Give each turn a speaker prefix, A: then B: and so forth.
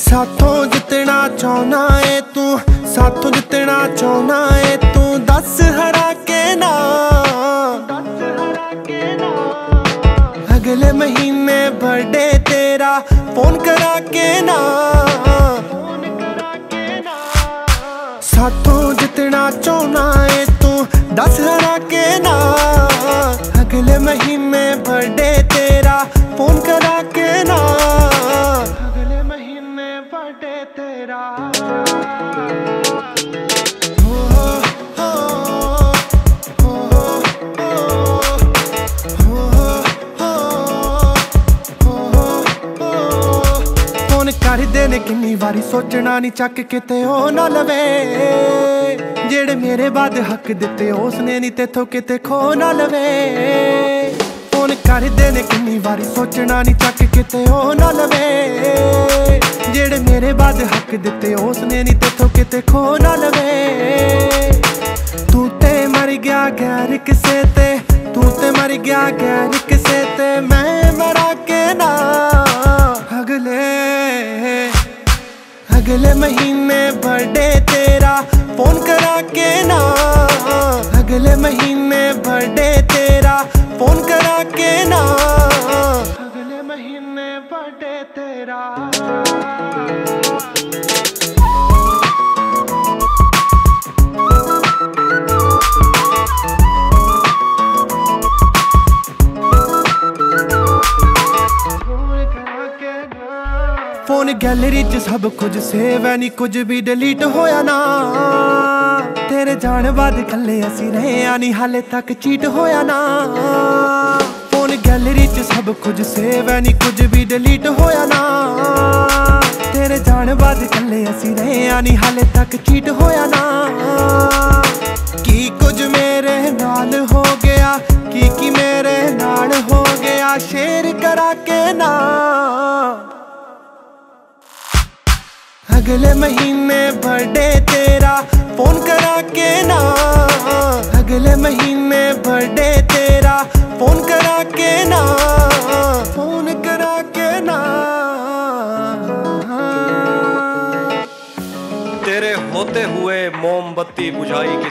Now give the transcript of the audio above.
A: ਸਾਥੋਂ ਜਿੱਤਣਾ ਚਾਹਨਾ ਏ ਤੂੰ ਸਾਥੋਂ ਜਿੱਤਣਾ ਚਾਹਨਾ ਏ ਤੂੰ ਦੱਸ ਹਰਾ ਕੇ ਨਾ ਅਗਲੇ ਮਹੀਨੇ ਬਰਥਡੇ ਤੇਰਾ ਫੋਨ ਕਰਾ ਕੇ ਨਾ ਸਾਥੋਂ ਜਿੱਤਣਾ ਚਾਹਨਾ ਏ ਤੂੰ ਦੱਸ ਹਰਾ ਕੇ ਨਾ ਅਗਲੇ ਮਹੀਨੇ ਕਰਦੇ ਨੇ, ਕਿੰਨੀ ਵਾਰੀ ਸੋਚਣਾ ਨਹੀਂ ਚੱਕ ਕਿਤੇ ਉਹ ਨਾ ਲਵੇ। ਜਿਹੜੇ ਮੇਰੇ ਬਾਦ ਹੱਕ ਦਿੱਤੇ, ਉਸਨੇ ਨਹੀਂ ਤੇਥੋਂ ਕਿਤੇ ਖੋ ਨਾ ਲਵੇ। ਫੋਨ ਕਰਦੇ ਨੇ, ਕਿੰਨੀ ਵਾਰੀ ਸੋਚਣਾ ਨਹੀਂ ਚੱਕ ਕਿਤੇ ਉਹ ਨਾ ਲਵੇ। ਬਾਦ ਹੱਕ ਦਿੱਤੇ ਉਸਨੇ ਨਹੀਂ ਤੇਥੋਂ ਕਿਤੇ ਖੋ ਨਾ ਲਵੇ ਤੂੰ ਤੇ ਮਰ ਗਿਆ ਗੈਰ ਕਿਸੇ ਤੇ ਤੂੰ ਤੇ ਮਰ ਗਿਆ ਗੈਰ ਕਿਸੇ ਤੇ ਮੈਂ ਮਰਾ ਕੇ ਨਾ ਅਗਲੇ ਅਗਲੇ ਮਹੀਨੇ ਬਰਥਡੇ ਤੇਰਾ ਫੋਨ ਕਰਾ ਕੇ ਨਾ ਅਗਲੇ ਮਹੀਨੇ ਬਰਥਡੇ ਤੇਰਾ ਫੋਨ ਕਰਾ ਕੇ ਨਾ ਅਗਲੇ ਮਹੀਨੇ ਬਰਥਡੇ ਤੇਰਾ ਫੋਨ ਗੈਲਰੀ 'ਚ ਸਭ ਕੁਝ ਸੇਵ ਐ ਨਹੀਂ ਕੁਝ ਵੀ ਡਿਲੀਟ ਹੋਇਆ ਨਾ। ਤੇਰੇ ਜਾਣ ਬਾਅਦ ਕੱਲੇ ਅਸੀਂ ਰਹੇ ਆ ਨਹੀਂ ਹਾਲੇ ਤੱਕ ਚੀਟ ਹੋਇਆ ਨਾ। ਫੋਨ ਗੈਲਰੀ 'ਚ ਸਭ ਕੁਝ ਸੇਵ ਐ ਨਹੀਂ ਕੁਝ ਵੀ ਡਿਲੀਟ ਹੋਇਆ ਨਾ। ਤੇਰੇ ਜਾਣ ਬਾਅਦ ਕੱਲੇ ਅਸੀਂ ਰਹੇ ਆ ਨਹੀਂ ਹਾਲੇ ਤੱਕ ਚੀਟ ਹੋਇਆ ਨਾ। ਕੀ ਕੁਝ ਮੇਰੇ ਨਾਲ ਹੋ ਗਿਆ, ਕੀ ਕੀ ਮੇਰੇ ਨਾਲ ਹੋ ਗਿਆ ਸ਼ੇਰ ਕਰਾ ਕੇ ਨਾ। अगले महीने बर्थडे तेरा, फ़ोन करा के ना। अगले महीने बर्थडे तेरा, फ़ोन करा के ना। फ़ोन करा के ना।
B: तेरे होते हुए मोमबत्ती बुझाई